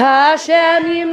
Hashem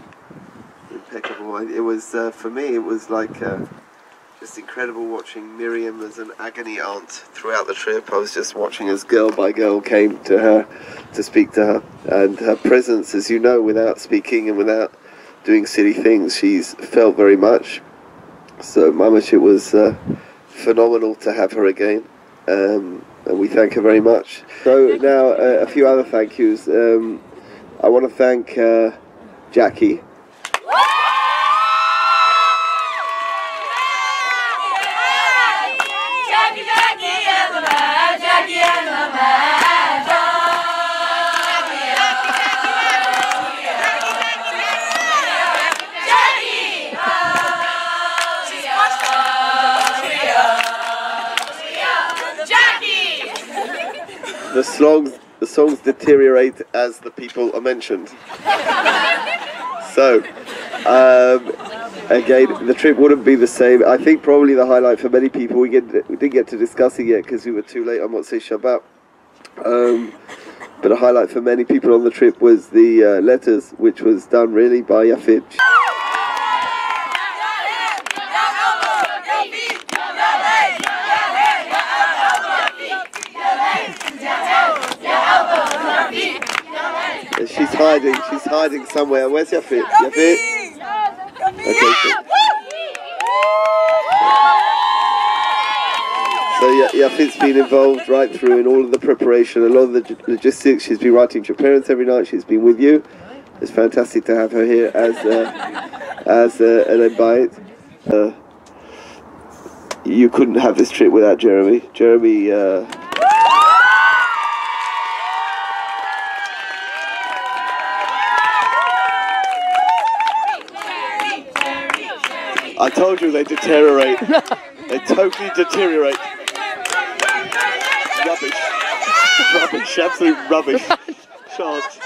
impeccable. It was uh, for me. It was like uh, just incredible watching Miriam as an agony aunt throughout the trip. I was just watching as girl by girl came to her to speak to her, and her presence, as you know, without speaking and without doing silly things, she's felt very much. So, Mamash, it was uh, phenomenal to have her again. Um, and we thank her very much. So now uh, a few other thank yous. Um, I want to thank uh, Jackie. Jackie, Jackie, and the man, Jackie and the man. Jackie! Jackie! The songs the songs deteriorate as the people are mentioned. so um, again, the trip wouldn't be the same. I think probably the highlight for many people we get we didn't get to discussing it yet because we were too late on Motzei Shabbat. Um, but a highlight for many people on the trip was the uh, letters, which was done really by Yafid. She's hiding. She's hiding somewhere. Where's Yafid? Yafid. Okay. So, so Ya- Yafid's been involved right through in all of the preparation, a lot of the logistics. She's been writing to your parents every night. She's been with you. It's fantastic to have her here as uh, as uh, an invite. Uh, you couldn't have this trip without Jeremy. Jeremy. I told you they deteriorate. they totally deteriorate. Rubbish. Rubbish. Absolute rubbish. Shot.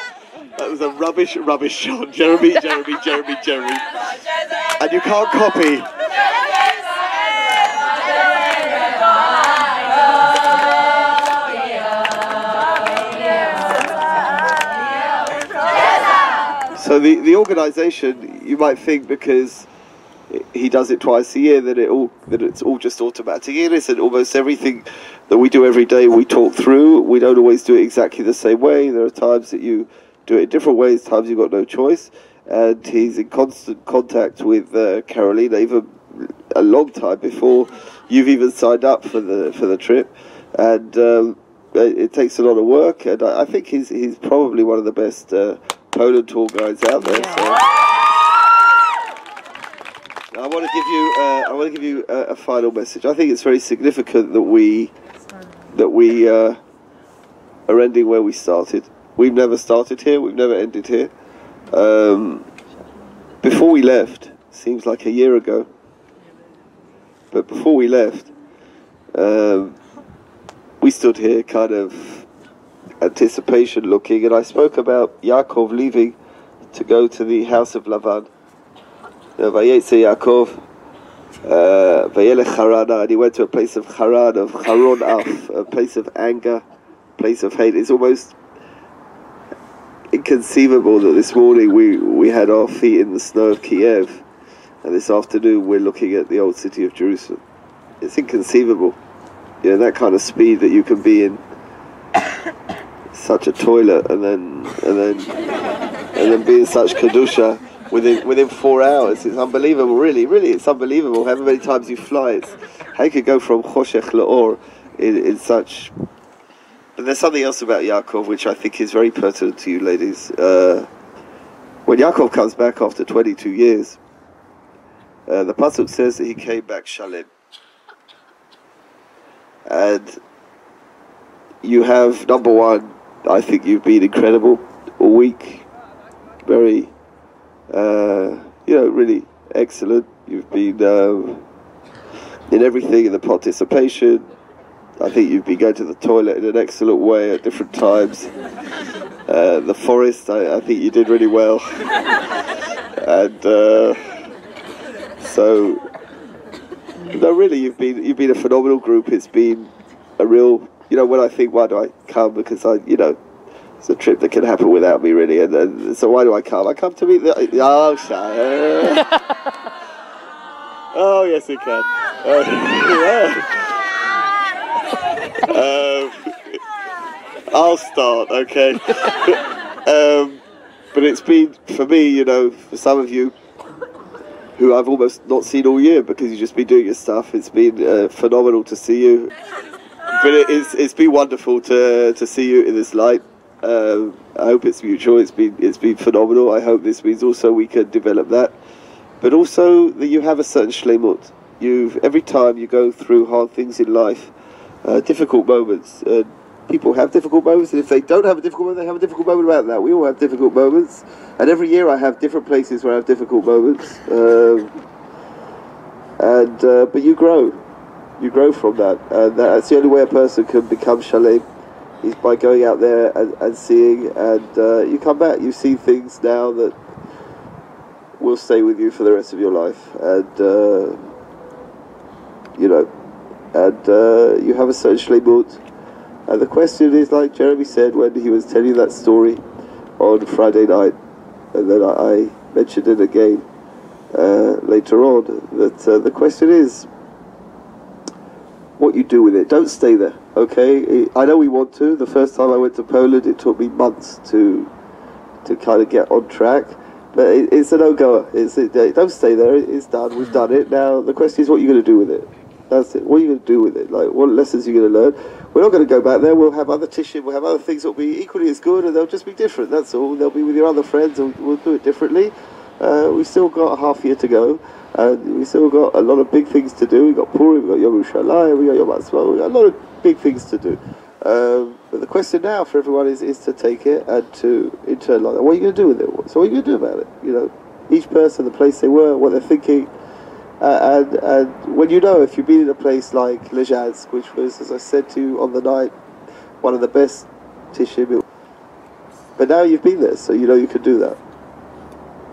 That was a rubbish, rubbish shot. Jeremy, Jeremy, Jeremy, Jeremy. And you can't copy. So the, the organisation, you might think because he does it twice a year that it all that it's all just automatic. It isn't. Almost everything that we do every day we talk through. We don't always do it exactly the same way. There are times that you do it in different ways. Times you've got no choice. And he's in constant contact with uh, Carolina even a long time before you've even signed up for the for the trip. And um, it, it takes a lot of work. And I, I think he's he's probably one of the best uh, Poland tour guides out there. So. I want to give you. Uh, I want to give you a, a, final message. I think it's very significant that we that we uh, are ending where we started. We've never started here. We've never ended here. Um, before we left, seems like a year ago. But before we left, um, we stood here, kind of anticipation looking, and I spoke about Yaakov leaving to go to the house of Lavan. Vayetze Yaakov, uh, Vayelech and he went to a place of Haran, of Haron Af, a place of anger, place of hate. It's almost inconceivable that this morning we, we had our feet in the snow of Kiev, and this afternoon we're looking at the old city of Jerusalem. It's inconceivable, you know, that kind of speed that you can be in such a toilet and then and then and then be in such kedusha within within four hours. It's unbelievable, really, really. It's unbelievable. However many times you fly, it's how you could go from choshech laor in, in such. But there's something else about Yaakov which I think is very pertinent to you, ladies. Uh, when Yaakov comes back after 22 years, uh, the pasuk says that he came back shalem, and you have number one. I think you've been incredible all week, very uh, you know, really excellent. You've been um, in everything in the participation. I think you've been going to the toilet in an excellent way at different times. Uh, the forest, I, I, think you did really well. and uh, so, no, really, you've been you've been a phenomenal group. It's been a real, you know, when I think, why do I come? Because I, you know, it's a trip that can happen without me, really. And, and so why do I come? I come to meet the. Oh, shut Oh, yes, it can. Uh, um, I'll start, okay. um, but it's been, for me, you know, for some of you who I've almost not seen all year because you've just been doing your stuff, it's been uh, phenomenal to see you. But it, it's, it's been wonderful to, to see you in this light. Uh, I hope it's mutual. It's been it's been phenomenal. I hope this means also we can develop that, but also that you have a certain shlemut. You every time you go through hard things in life, uh, difficult moments. Uh, people have difficult moments, and if they don't have a difficult moment, they have a difficult moment about that. We all have difficult moments, and every year I have different places where I have difficult moments. Um, and uh, but you grow, you grow from that, and that's the only way a person can become shalem is by going out there and, and seeing, and uh, you come back, you see things now that will stay with you for the rest of your life, and uh, you know, and uh, you have a certain shlemut. And the question is, like Jeremy said when he was telling that story on Friday night, and then I, I mentioned it again uh, later on, that uh, the question is what you do with it. Don't stay there. Okay, I know we want to. The first time I went to Poland, it took me months to to kind of get on track. But it, it's a no-goer. It's it, don't stay there. It's done. We've done it. Now the question is, what are you going to do with it? That's it. What are you going to do with it? Like, what lessons are you going to learn? We're not going to go back there. We'll have other tissue. We'll have other things that will be equally as good, and they'll just be different. That's all. They'll be with your other friends, and we'll do it differently. Uh, we've still got a half year to go. And we still got a lot of big things to do. We've got Purim, we've got Yerushalayim, we've got Yom Ha'atzmaut, we've got a lot of big things to do. Um, but the question now for everyone is, is to take it and to internalize. What are you going to do with it? So what are you going to do about it? You know, each person, the place they were, what they're thinking. Uh, and, and when you know, if you've been in a place like Lezhatsk, which was, as I said to you on the night, one of the best tishim, but now you've been there, so you know you can do that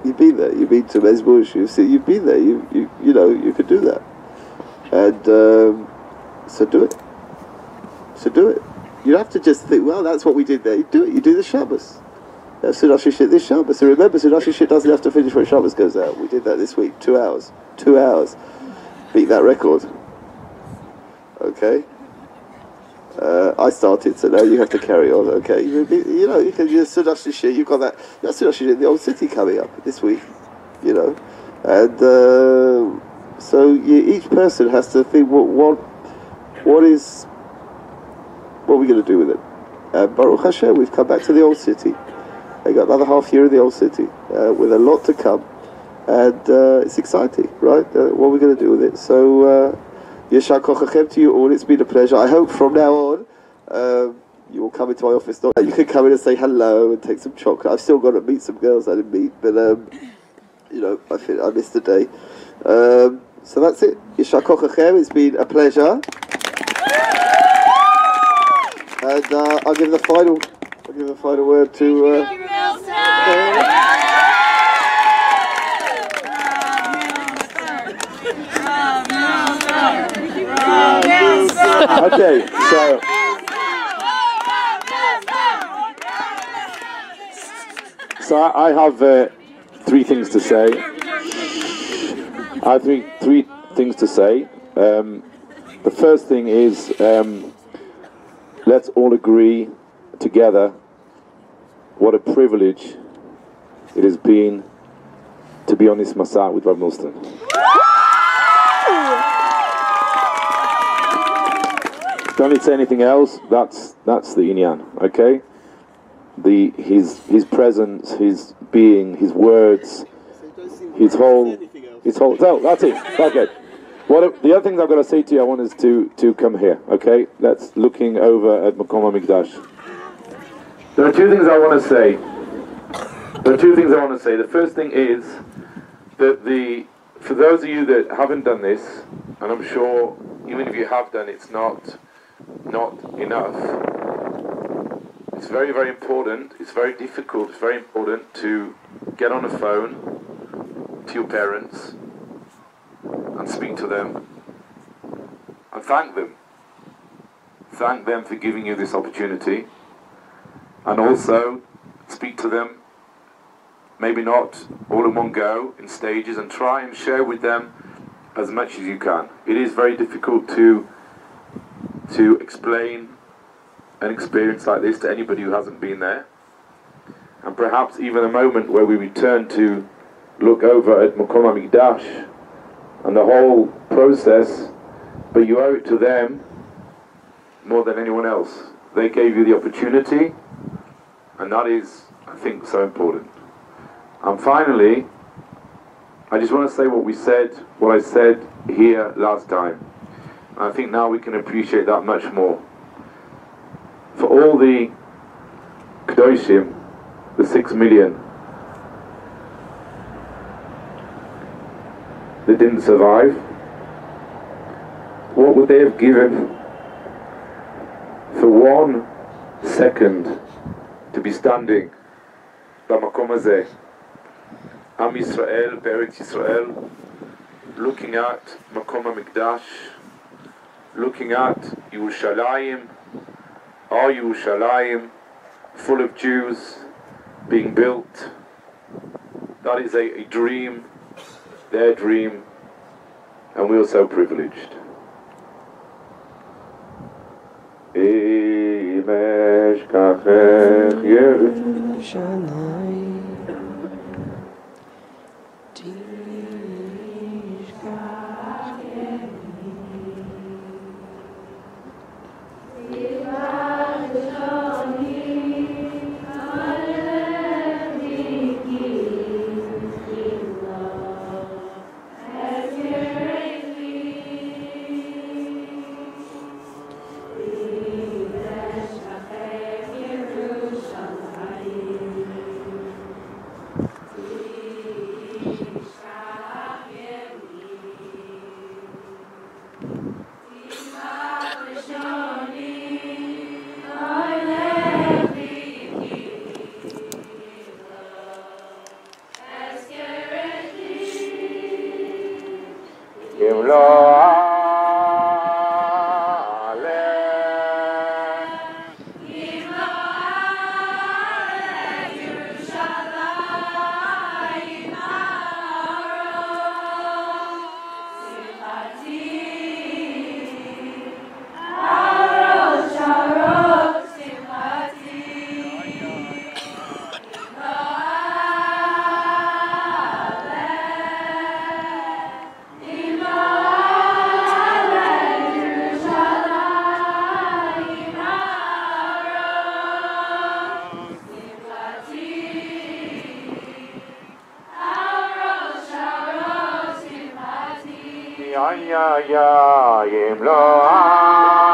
you've been there. You've been to Mezbush. You've seen. You've been there. You you you know you could do that, and um, so do it. So do it. You have to just think. Well, that's what we did there. You do it. You do the Shabbos. seudah shlishit this Shabbos. So remember, shit doesn't have to finish when Shabbos goes out. We did that this week. Two hours. Two hours. Beat that record. Okay. Uh, I started, so now you have to carry on. Okay, you, you know, you can just seudah shlishit. You've got that. Got Sudashi in the old city coming up this week. You know, and uh, so you, each person has to think what what what is what are we going to do with it. And Baruch Hashem, we've come back to the old city. They got another half year in the old city uh, with a lot to come, and uh, it's exciting, right? Uh, what are we going to do with it? So, Yeshar Kochachem to you all. It's been a pleasure. I hope from now on. Um, you will come into my office. Not you can come in and say hello and take some chocolate. I've still got to meet some girls I didn't meet, but um, you know, I think I missed the day. Um, so that's it. Yeshar Kochachem. It's been a pleasure. And uh, I'll give the final, I'll give the final word to. Uh, Okay, so so I, have uh, three things to say. I have three things to say. Um, the first thing is um, let's all agree together what a privilege it has been to be on this Masa with Rav Milston. Don't need to say anything else. That's that's the inyan. Okay. The his his presence, his being, his words, his whole his whole. No, that's it. Okay. What the other things I've got to say to you, I want is to to come here. Okay. Let's looking over at Makom Mikdash. There are two things I want to say. There are two things I want to say. The first thing is that the for those of you that haven't done this, and I'm sure even if you have done, it's not not enough. It's very, very important. It's very difficult. It's very important to get on the phone to your parents and speak to them and thank them. Thank them for giving you this opportunity and also speak to them maybe not all in one go in stages and try and share with them as much as you can. It is very difficult to to explain an experience like this to anybody who hasn't been there. And perhaps even a moment where we return to look over at Makom Mikdash and the whole process, but you owe it to them more than anyone else. They gave you the opportunity, and that is, I think, so important. And finally, I just want to say what we said, what I said here last time. I think now we can appreciate that much more. For all the Kedoshim, the six million, that didn't survive, what would they have given for one second to be standing במקום הזה, עם ישראל, בארץ ישראל, looking at מקום המקדש, looking at Yerushalayim, our Yerushalayim, full of Jews being built. That is a, a dream, their dream, and we are so privileged. אם אשכחך ירושלים Ayayayim lo ale.